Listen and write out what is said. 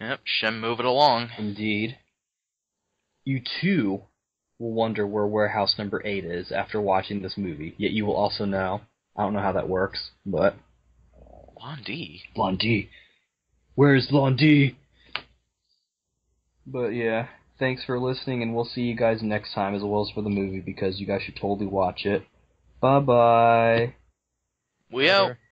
Yep, Shem, move it along. Indeed. You too will wonder where warehouse number eight is after watching this movie. Yet you will also know. I don't know how that works, but Blondie. Blondie. Where's Blondie? But yeah, thanks for listening, and we'll see you guys next time as well as for the movie because you guys should totally watch it. Bye bye. We out.